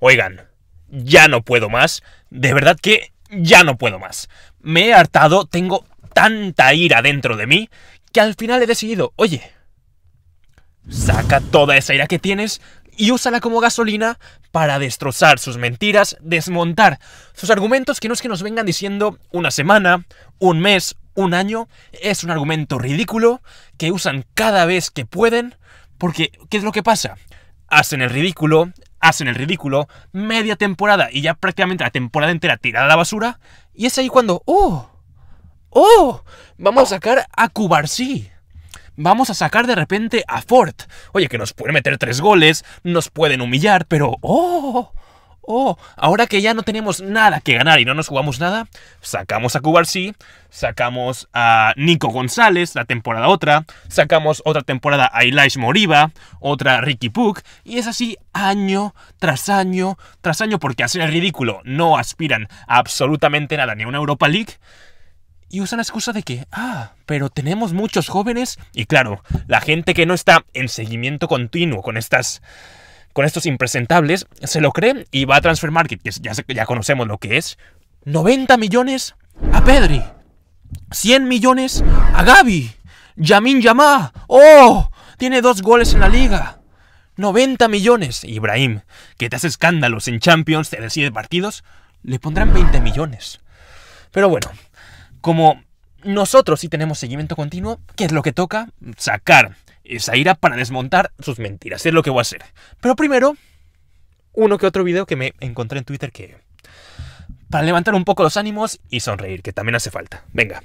Oigan, ya no puedo más. De verdad que ya no puedo más. Me he hartado, tengo tanta ira dentro de mí que al final he decidido, oye, saca toda esa ira que tienes y úsala como gasolina para destrozar sus mentiras, desmontar sus argumentos que no es que nos vengan diciendo una semana, un mes, un año, es un argumento ridículo que usan cada vez que pueden, porque ¿qué es lo que pasa? Hacen el ridículo, hacen el ridículo, media temporada y ya prácticamente la temporada entera tirada a la basura, y es ahí cuando, ¡oh! ¡oh! Vamos a sacar a Cubarsí vamos a sacar de repente a Ford. Oye, que nos pueden meter tres goles, nos pueden humillar, pero ¡oh! Oh, ahora que ya no tenemos nada que ganar y no nos jugamos nada, sacamos a Cubarsí, sacamos a Nico González, la temporada otra, sacamos otra temporada a Elias Moriba, otra a Ricky Puck, y es así año tras año tras año, porque hacen el ridículo, no aspiran absolutamente nada, ni a una Europa League, y usan la excusa de que, ah, pero tenemos muchos jóvenes. Y claro, la gente que no está en seguimiento continuo con estas. Con estos impresentables, se lo cree y va a Transfer Market, que ya, ya conocemos lo que es. 90 millones a Pedri. 100 millones a Gaby. Yamin Yamá. ¡Oh! Tiene dos goles en la liga. 90 millones. Ibrahim, que te hace escándalos en Champions, te decide partidos, le pondrán 20 millones. Pero bueno, como nosotros sí tenemos seguimiento continuo, ¿qué es lo que toca? Sacar esa ira para desmontar sus mentiras. Es lo que voy a hacer. Pero primero, uno que otro video que me encontré en Twitter que... Para levantar un poco los ánimos y sonreír, que también hace falta. Venga.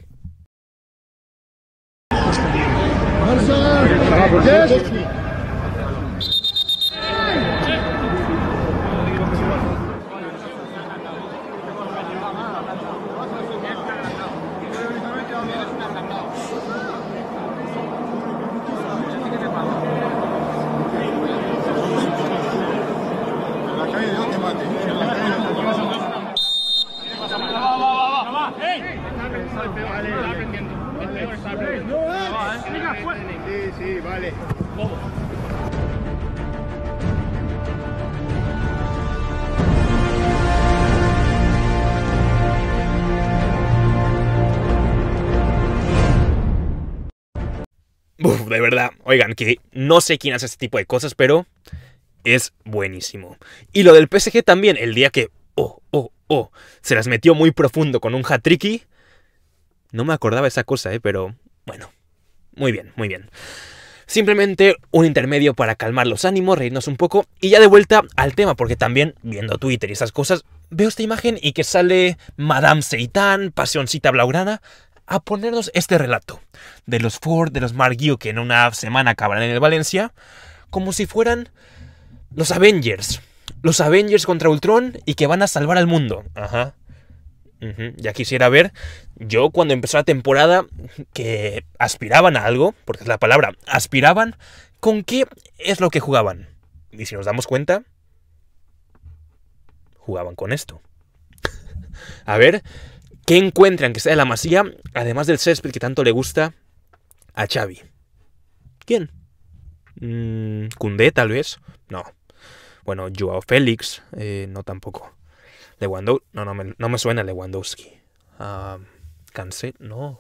De verdad, oigan, que no sé quién hace este tipo de cosas, pero es buenísimo. Y lo del PSG también, el día que, oh, oh, oh, se las metió muy profundo con un hat-tricky. No me acordaba esa cosa, ¿eh? Pero bueno, muy bien, muy bien. Simplemente un intermedio para calmar los ánimos, reírnos un poco y ya de vuelta al tema, porque también viendo Twitter y esas cosas, veo esta imagen y que sale Madame Seitan, pasioncita blaugrana, a ponernos este relato de los Ford, de los Marguio que en una semana acabarán en el Valencia, como si fueran los Avengers. Los Avengers contra Ultron y que van a salvar al mundo. Ajá. Ya quisiera ver, yo cuando empezó la temporada, que aspiraban a algo, porque es la palabra, aspiraban, ¿con qué es lo que jugaban? Y si nos damos cuenta, jugaban con esto. a ver, ¿qué encuentran que sea de la masía, además del césped que tanto le gusta a Xavi? ¿Quién? Mm, ¿Cundé, tal vez? No. Bueno, Joao Félix, eh, no tampoco. Lewandowski, no, no me, no me suena Lewandowski. Uh, no.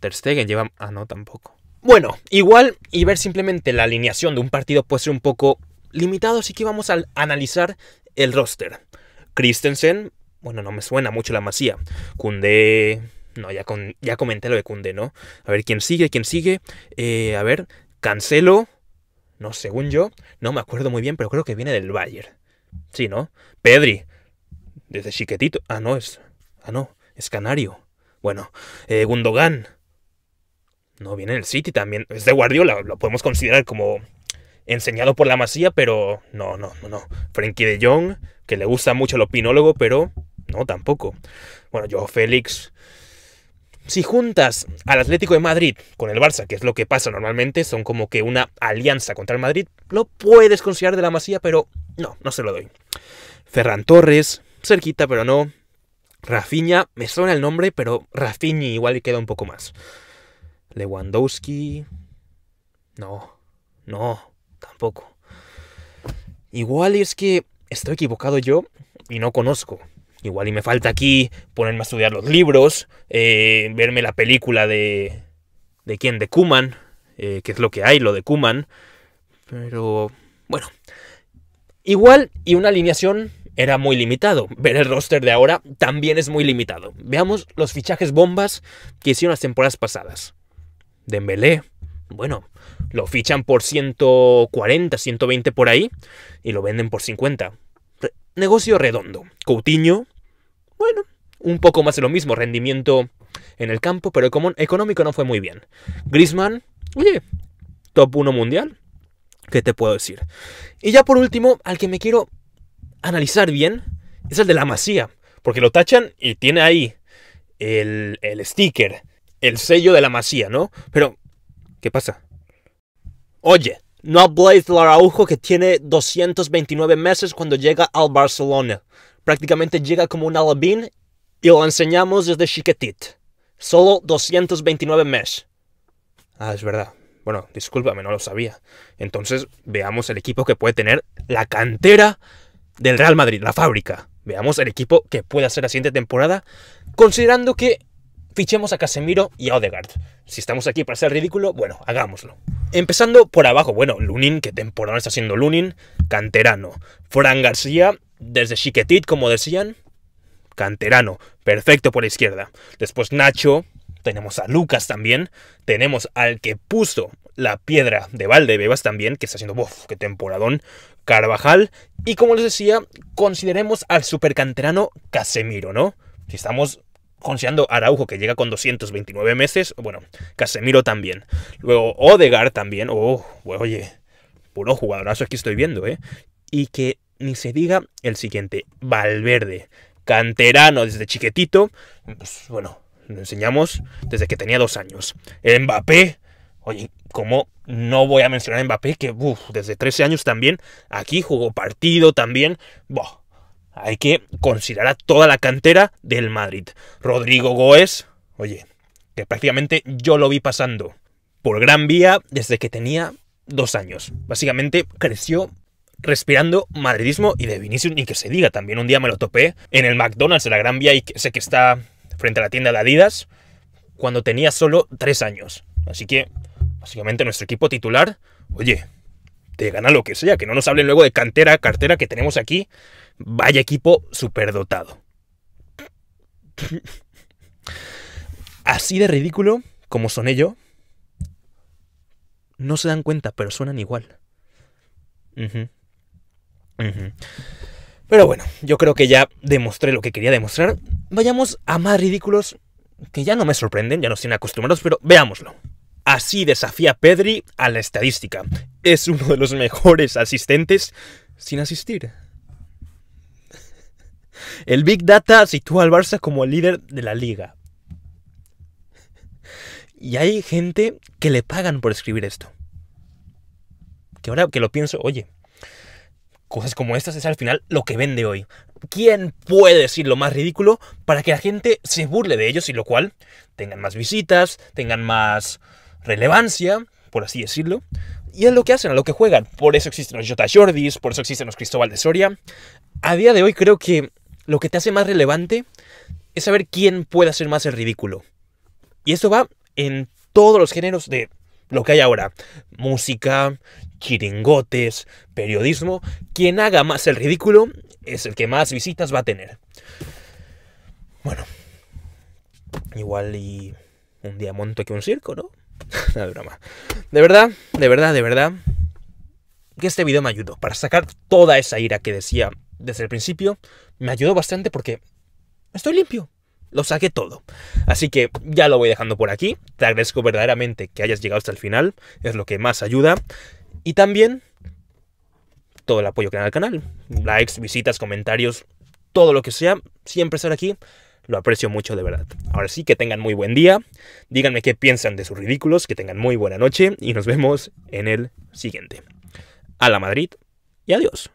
Ter Stegen lleva, ah, no, tampoco. Bueno, igual y ver simplemente la alineación de un partido puede ser un poco limitado, así que vamos a analizar el roster. Christensen, bueno, no me suena mucho la masía. Kunde, no, ya, con, ya comenté lo de Kunde, ¿no? A ver, ¿quién sigue? ¿Quién sigue? Eh, a ver, Cancelo, no, según yo, no me acuerdo muy bien, pero creo que viene del Bayern. Sí, ¿no? Pedri, desde chiquetito. Ah, no, es. Ah, no, es canario. Bueno, eh, Gundogan. No, viene del City también. Es de Guardiola, lo podemos considerar como enseñado por la masía, pero no, no, no, no. Frankie de Jong, que le gusta mucho el opinólogo, pero no, tampoco. Bueno, yo, Félix, si juntas al Atlético de Madrid con el Barça, que es lo que pasa normalmente, son como que una alianza contra el Madrid, lo puedes considerar de la Masía, pero no, no se lo doy. Ferran Torres, cerquita, pero no. Rafinha, me suena el nombre, pero Rafinha igual queda un poco más. Lewandowski, no, no, tampoco. Igual es que estoy equivocado yo y no conozco. Igual y me falta aquí ponerme a estudiar los libros, eh, verme la película de... ¿De quién? De Kuman, eh, que es lo que hay, lo de Kuman. Pero bueno, igual y una alineación era muy limitado. Ver el roster de ahora también es muy limitado. Veamos los fichajes bombas que hicieron las temporadas pasadas. Dembélé, bueno, lo fichan por 140, 120 por ahí y lo venden por 50 negocio redondo. Coutinho, bueno, un poco más de lo mismo, rendimiento en el campo, pero como económico no fue muy bien. Griezmann, oye, top 1 mundial. ¿Qué te puedo decir? Y ya por último, al que me quiero analizar bien, es el de la Masía. Porque lo tachan y tiene ahí el, el sticker, el sello de la Masía, ¿no? Pero, ¿qué pasa? Oye, no habléis del Araujo que tiene 229 meses cuando llega al Barcelona. Prácticamente llega como un alabín y lo enseñamos desde chiquitit. Solo 229 meses. Ah, es verdad. Bueno, discúlpame, no lo sabía. Entonces, veamos el equipo que puede tener la cantera del Real Madrid, la fábrica. Veamos el equipo que puede hacer la siguiente temporada, considerando que fichemos a Casemiro y a Odegaard. Si estamos aquí para ser ridículo, bueno, hagámoslo. Empezando por abajo, bueno, Lunin, que temporada está siendo Lunin, canterano. Fran García, desde Chiquetit, como decían, canterano, perfecto por la izquierda. Después Nacho, tenemos a Lucas también, tenemos al que puso la piedra de Valdebebas también, que está haciendo, uff, qué temporadón, Carvajal, y como les decía, consideremos al supercanterano Casemiro, ¿no? Si estamos considerando Araujo que llega con 229 meses, bueno, Casemiro también. Luego Odegar también, oh, oye, puro jugadorazo aquí estoy viendo, ¿eh? Y que ni se diga el siguiente, Valverde, canterano desde chiquitito, pues bueno, lo enseñamos desde que tenía dos años. Mbappé, oye, ¿cómo no voy a mencionar Mbappé? Que desde 13 años también, aquí jugó partido también, boh, hay que considerar a toda la cantera del Madrid. Rodrigo Goes, oye, que prácticamente yo lo vi pasando por Gran Vía desde que tenía dos años. Básicamente creció respirando madridismo y de Vinicius, ni que se diga. También un día me lo topé en el McDonald's de la Gran Vía y sé que está frente a la tienda de Adidas cuando tenía solo tres años. Así que, básicamente nuestro equipo titular, oye, te gana lo que sea, que no nos hablen luego de cantera, cartera que tenemos aquí. Vaya equipo superdotado. Así de ridículo como son ellos, no se dan cuenta, pero suenan igual. Pero bueno, yo creo que ya demostré lo que quería demostrar. Vayamos a más ridículos que ya no me sorprenden, ya nos tienen acostumbrados, pero veámoslo. Así desafía Pedri a la estadística. Es uno de los mejores asistentes sin asistir. El Big Data sitúa al Barça como el líder de la liga. Y hay gente que le pagan por escribir esto. Que ahora que lo pienso, oye, cosas como estas es al final lo que vende hoy. ¿Quién puede decir lo más ridículo para que la gente se burle de ellos y lo cual tengan más visitas, tengan más relevancia, por así decirlo. Y es lo que hacen, a lo que juegan. Por eso existen los Jota Jordis, por eso existen los Cristóbal de Soria. A día de hoy creo que lo que te hace más relevante es saber quién puede hacer más el ridículo. Y esto va en todos los géneros de lo que hay ahora. Música, chiringotes, periodismo. Quien haga más el ridículo es el que más visitas va a tener. Bueno, igual y un día monto un circo, ¿no? no broma. De verdad, de verdad, de verdad, que este video me ayudó para sacar toda esa ira que decía desde el principio. Me ayudó bastante porque estoy limpio. Lo saqué todo. Así que ya lo voy dejando por aquí. Te agradezco verdaderamente que hayas llegado hasta el final. Es lo que más ayuda. Y también todo el apoyo que da al canal. Likes, visitas, comentarios, todo lo que sea. Siempre estar aquí lo aprecio mucho de verdad. Ahora sí, que tengan muy buen día. Díganme qué piensan de sus ridículos. Que tengan muy buena noche. Y nos vemos en el siguiente. A la Madrid y adiós.